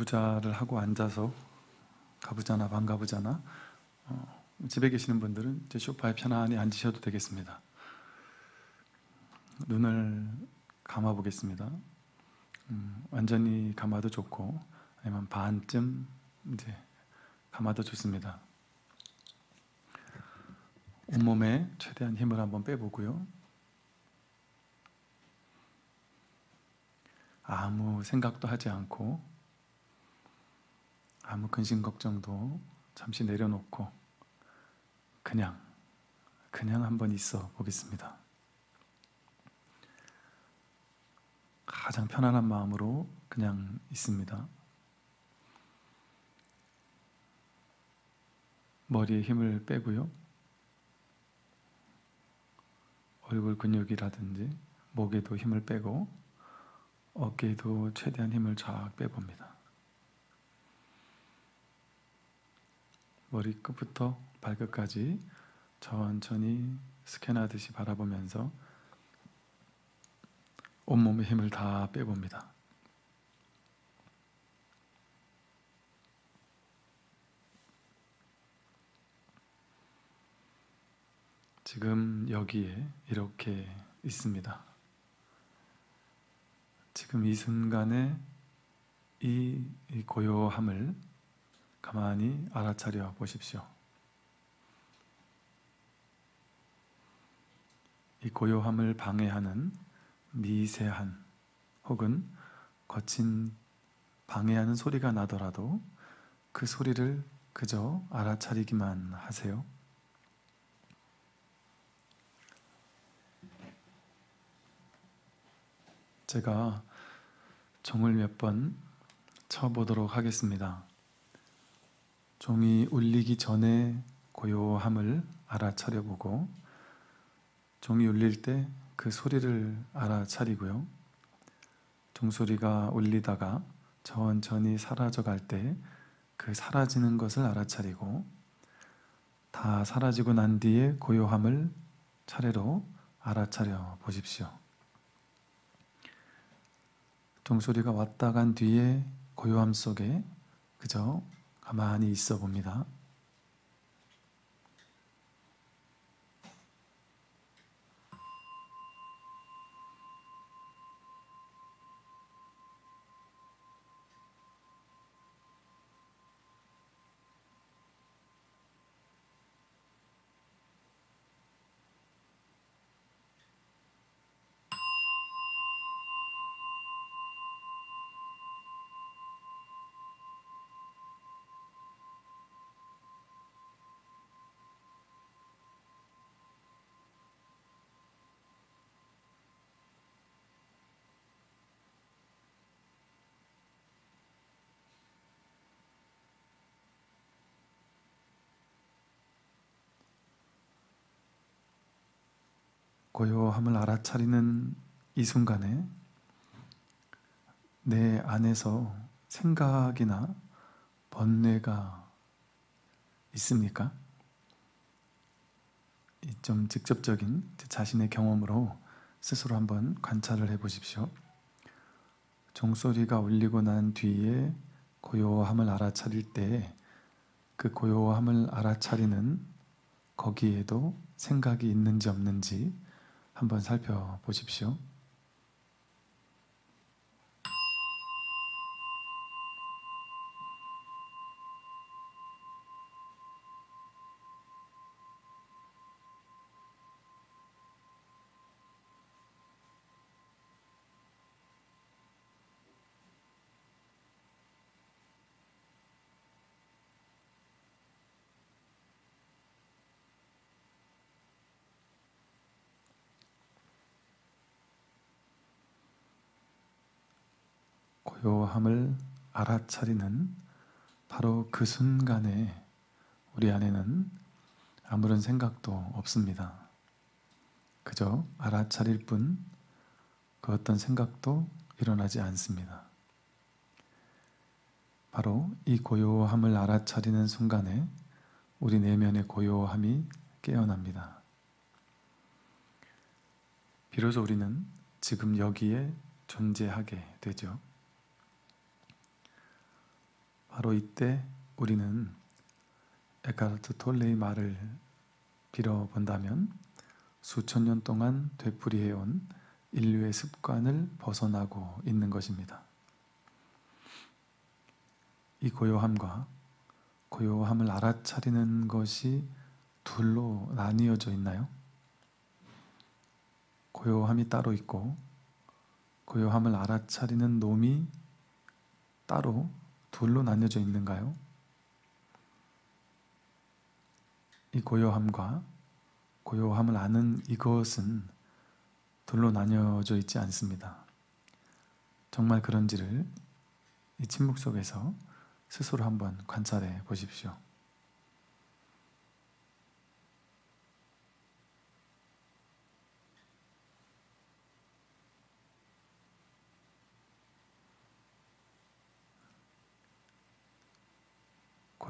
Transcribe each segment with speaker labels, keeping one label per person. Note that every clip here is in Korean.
Speaker 1: 가부좌를 하고 앉아서 가부좌나 반가부좌나 어, 집에 계시는 분들은 이제 소파에 편안히 앉으셔도 되겠습니다. 눈을 감아 보겠습니다. 음, 완전히 감아도 좋고 아니면 반쯤 이제 감아도 좋습니다. 온몸에 최대한 힘을 한번 빼보고요. 아무 생각도 하지 않고 아무 근심 걱정도 잠시 내려놓고 그냥 그냥 한번 있어 보겠습니다. 가장 편안한 마음으로 그냥 있습니다. 머리에 힘을 빼고요. 얼굴 근육이라든지 목에도 힘을 빼고 어깨에도 최대한 힘을 쫙 빼봅니다. 머리끝부터 발끝까지 천천히 스캔하듯이 바라보면서 온몸의 힘을 다 빼봅니다. 지금 여기에 이렇게 있습니다. 지금 이 순간에 이, 이 고요함을 가만히 알아차려 보십시오. 이 고요함을 방해하는 미세한 혹은 거친 방해하는 소리가 나더라도 그 소리를 그저 알아차리기만 하세요. 제가 종을 몇 번 쳐보도록 하겠습니다. 종이 울리기 전에 고요함을 알아차려 보고 종이 울릴 때 그 소리를 알아차리고요. 종소리가 울리다가 천천히 사라져 갈 때 그 사라지는 것을 알아차리고 다 사라지고 난 뒤에 고요함을 차례로 알아차려 보십시오. 종소리가 왔다 간 뒤에 고요함 속에 그저 가만히 있어 봅니다. 고요함을 알아차리는 이 순간에 내 안에서 생각이나 번뇌가 있습니까? 좀 직접적인 자신의 경험으로 스스로 한번 관찰을 해 보십시오. 종소리가 울리고 난 뒤에 고요함을 알아차릴 때 그 고요함을 알아차리는 거기에도 생각이 있는지 없는지 한번 살펴보십시오. 고요함을 알아차리는 바로 그 순간에 우리 안에는 아무런 생각도 없습니다. 그저 알아차릴 뿐 그 어떤 생각도 일어나지 않습니다. 바로 이 고요함을 알아차리는 순간에 우리 내면의 고요함이 깨어납니다. 비로소 우리는 지금 여기에 존재하게 되죠. 바로 이때 우리는 에카르트 톨레의 말을 빌어본다면 수천 년 동안 되풀이해온 인류의 습관을 벗어나고 있는 것입니다. 이 고요함과 고요함을 알아차리는 것이 둘로 나뉘어져 있나요? 고요함이 따로 있고 고요함을 알아차리는 놈이 따로 둘로 나뉘어져 있는가요? 이 고요함과 고요함을 아는 이것은 둘로 나뉘어져 있지 않습니다. 정말 그런지를 이 침묵 속에서 스스로 한번 관찰해 보십시오.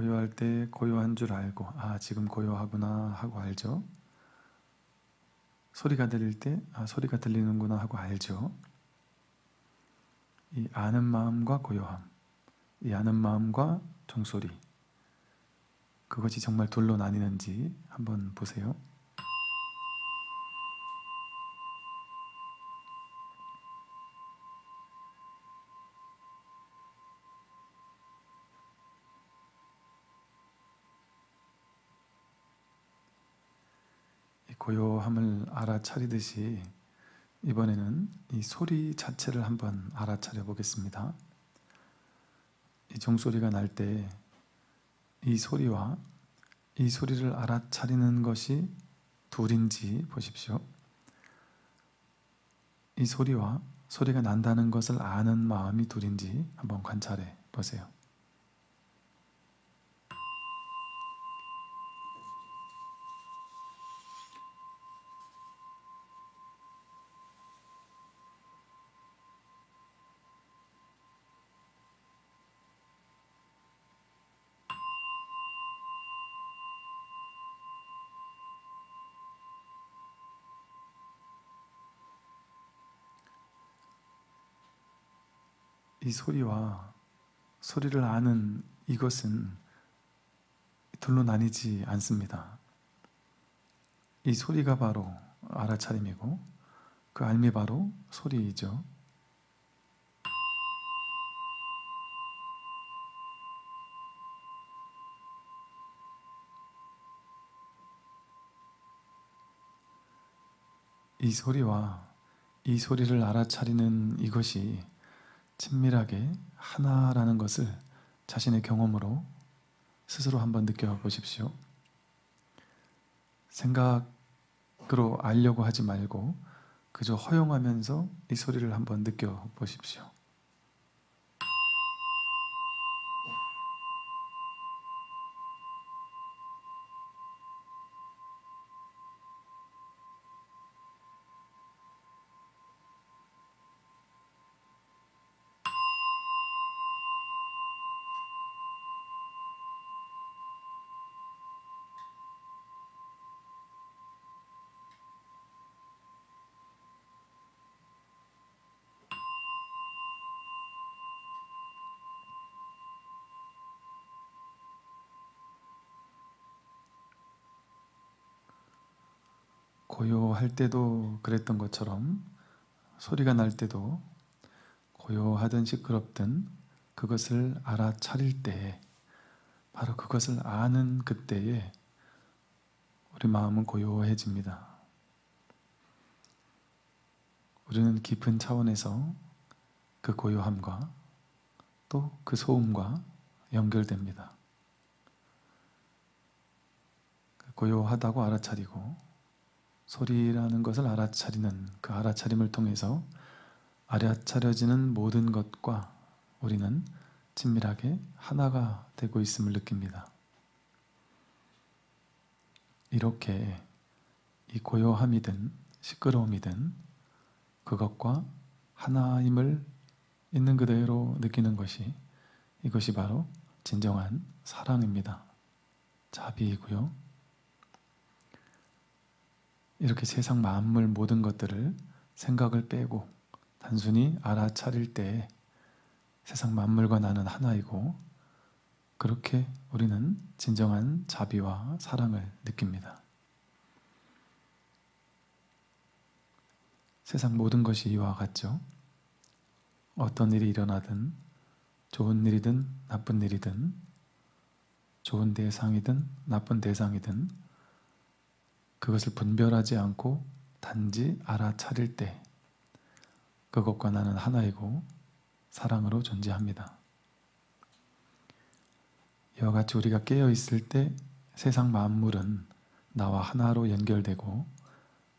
Speaker 1: 고요할 때 고요한 줄 알고 아 지금 고요하구나 하고 알죠. 소리가 들릴 때 아 소리가 들리는구나 하고 알죠. 이 아는 마음과 고요함, 이 아는 마음과 종소리 그것이 정말 둘로 나뉘는지 한번 보세요. 고요함을 알아차리듯이 이번에는 이 소리 자체를 한번 알아차려 보겠습니다. 이 종소리가 날 때 이 소리와 이 소리를 알아차리는 것이 둘인지 보십시오. 이 소리와 소리가 난다는 것을 아는 마음이 둘인지 한번 관찰해 보세요. 이 소리와 소리를 아는 이것은 둘로 나뉘지 않습니다. 이 소리가 바로 알아차림이고 그 알미 바로 소리이죠. 이 소리와 이 소리를 알아차리는 이것이 친밀하게 하나라는 것을 자신의 경험으로 스스로 한번 느껴보십시오. 생각으로 알려고 하지 말고 그저 허용하면서 이 소리를 한번 느껴보십시오. 고요할 때도 그랬던 것처럼 소리가 날 때도 고요하든 시끄럽든 그것을 알아차릴 때 바로 그것을 아는 그때에 우리 마음은 고요해집니다. 우리는 깊은 차원에서 그 고요함과 또 그 소음과 연결됩니다. 고요하다고 알아차리고 소리라는 것을 알아차리는 그 알아차림을 통해서 알아차려지는 모든 것과 우리는 친밀하게 하나가 되고 있음을 느낍니다. 이렇게 이 고요함이든 시끄러움이든 그것과 하나임을 있는 그대로 느끼는 것이 이것이 바로 진정한 사랑입니다. 자비이고요. 이렇게 세상 만물 모든 것들을 생각을 빼고 단순히 알아차릴 때 세상 만물과 나는 하나이고 그렇게 우리는 진정한 자비와 사랑을 느낍니다. 세상 모든 것이 이와 같죠. 어떤 일이 일어나든 좋은 일이든 나쁜 일이든 좋은 대상이든 나쁜 대상이든 그것을 분별하지 않고 단지 알아차릴 때 그것과 나는 하나이고 사랑으로 존재합니다. 이와 같이 우리가 깨어 있을 때 세상 만물은 나와 하나로 연결되고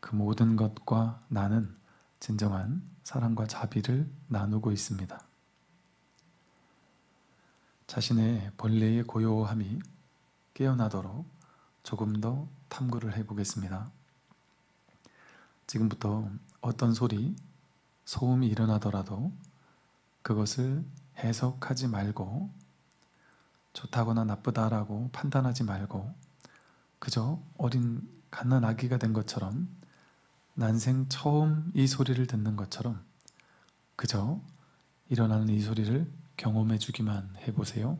Speaker 1: 그 모든 것과 나는 진정한 사랑과 자비를 나누고 있습니다. 자신의 본래의 고요함이 깨어나도록 조금 더 탐구를 해보겠습니다. 지금부터 어떤 소리, 소음이 일어나더라도 그것을 해석하지 말고 좋다거나 나쁘다라고 판단하지 말고 그저 어린 갓난 아기가 된 것처럼 난생 처음 이 소리를 듣는 것처럼 그저 일어나는 이 소리를 경험해 주기만 해보세요.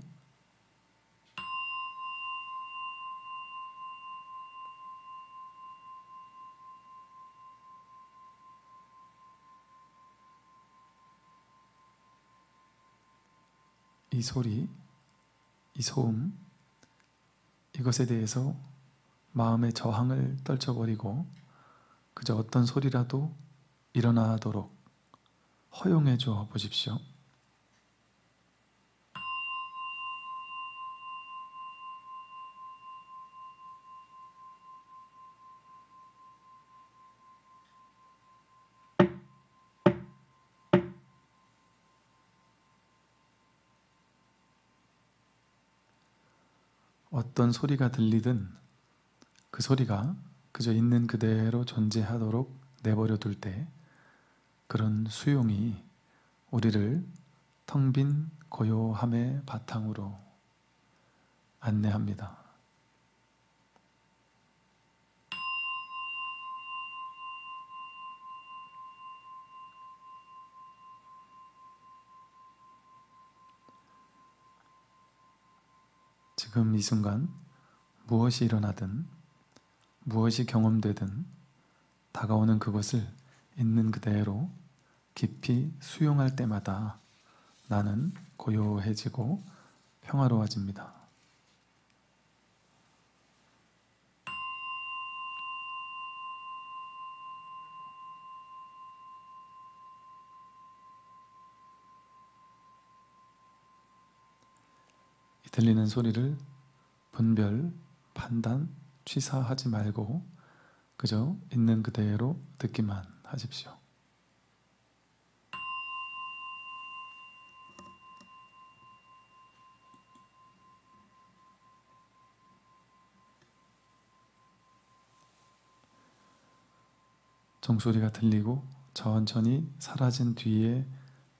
Speaker 1: 이 소리, 이 소음, 이것에 대해서 마음의 저항을 떨쳐버리고 그저 어떤 소리라도 일어나도록 허용해 줘 보십시오. 어떤 소리가 들리든 그 소리가 그저 있는 그대로 존재하도록 내버려 둘 때 그런 수용이 우리를 텅 빈 고요함의 바탕으로 안내합니다. 지금 이 순간 무엇이 일어나든 무엇이 경험되든 다가오는 그것을 있는 그대로 깊이 수용할 때마다 나는 고요해지고 평화로워집니다. 들리는 소리를 분별, 판단, 취사하지 말고 그저 있는 그대로 듣기만 하십시오. 종소리가 들리고 천천히 사라진 뒤에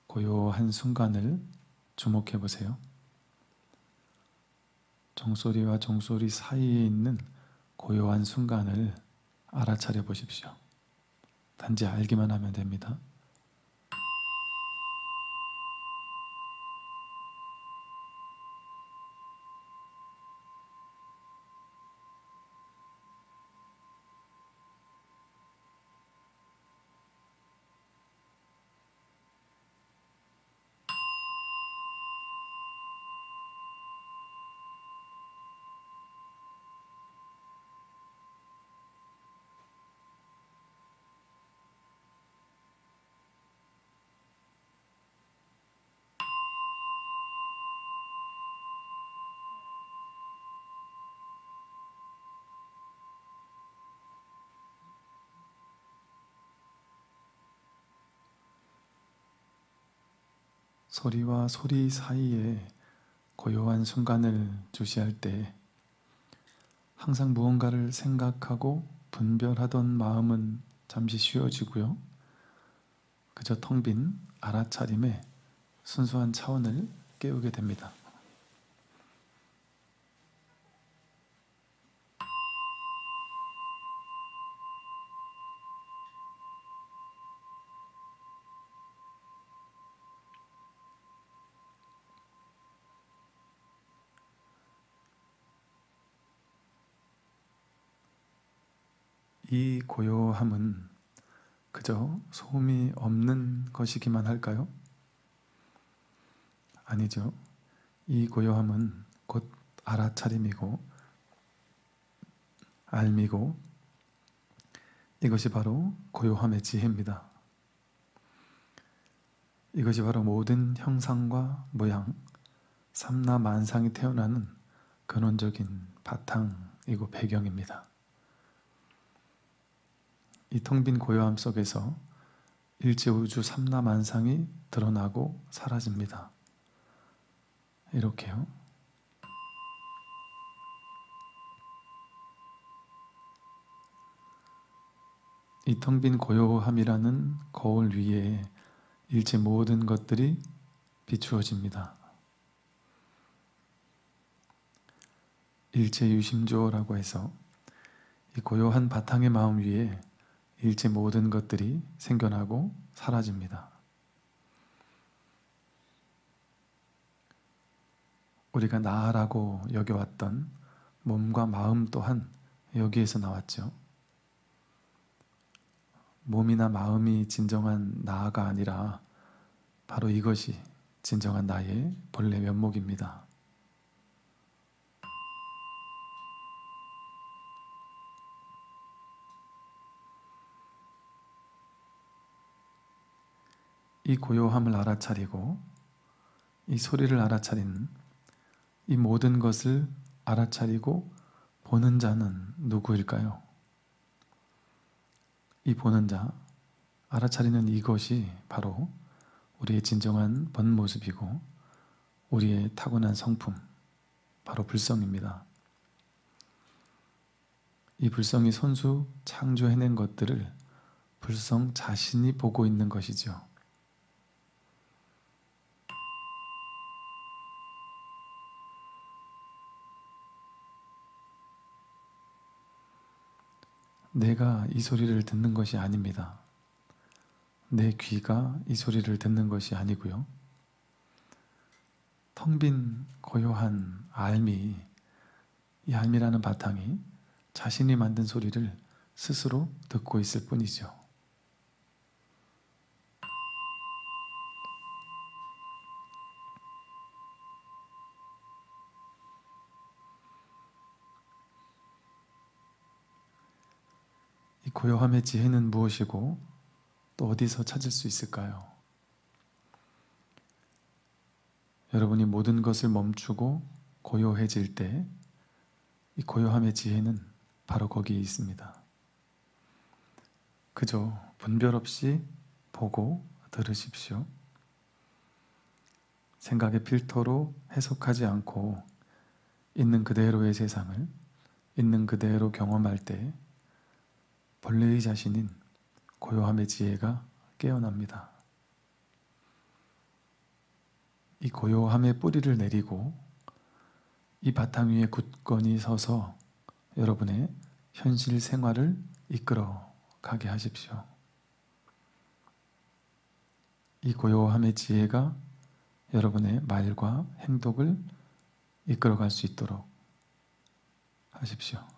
Speaker 1: 고요한 순간을 주목해 보세요. 종소리와 종소리 사이에 있는 고요한 순간을 알아차려 보십시오. 단지 알기만 하면 됩니다. 소리와 소리 사이에 고요한 순간을 주시할 때 항상 무언가를 생각하고 분별하던 마음은 잠시 쉬어지고요. 그저 텅 빈 알아차림의 순수한 차원을 깨우게 됩니다. 이 고요함은 그저 소음이 없는 것이기만 할까요? 아니죠. 이 고요함은 곧 알아차림이고 알미고 이것이 바로 고요함의 지혜입니다. 이것이 바로 모든 형상과 모양, 삼나 만상이 태어나는 근원적인 바탕이고 배경입니다. 이 텅 빈 고요함 속에서 일체 우주 삼나 만상이 드러나고 사라집니다. 이렇게요. 이 텅 빈 고요함이라는 거울 위에 일체 모든 것들이 비추어집니다. 일체 유심조라고 해서 이 고요한 바탕의 마음 위에 일체 모든 것들이 생겨나고 사라집니다. 우리가 나라고 여겨왔던 몸과 마음 또한 여기에서 나왔죠. 몸이나 마음이 진정한 나가 아니라 바로 이것이 진정한 나의 본래 면목입니다. 이 고요함을 알아차리고 이 소리를 알아차리는 이 모든 것을 알아차리고 보는 자는 누구일까요? 이 보는 자, 알아차리는 이것이 바로 우리의 진정한 본 모습이고 우리의 타고난 성품, 바로 불성입니다. 이 불성이 손수 창조해낸 것들을 불성 자신이 보고 있는 것이죠. 내가 이 소리를 듣는 것이 아닙니다. 내 귀가 이 소리를 듣는 것이 아니고요. 텅 빈 고요한 알미, 이 알미라는 바탕이 자신이 만든 소리를 스스로 듣고 있을 뿐이죠. 고요함의 지혜는 무엇이고 또 어디서 찾을 수 있을까요? 여러분이 모든 것을 멈추고 고요해질 때 이 고요함의 지혜는 바로 거기에 있습니다. 그저 분별 없이 보고 들으십시오. 생각의 필터로 해석하지 않고 있는 그대로의 세상을 있는 그대로 경험할 때 본래의 자신인 고요함의 지혜가 깨어납니다. 이 고요함의 뿌리를 내리고 이 바탕 위에 굳건히 서서 여러분의 현실 생활을 이끌어 가게 하십시오. 이 고요함의 지혜가 여러분의 말과 행동을 이끌어 갈 수 있도록 하십시오.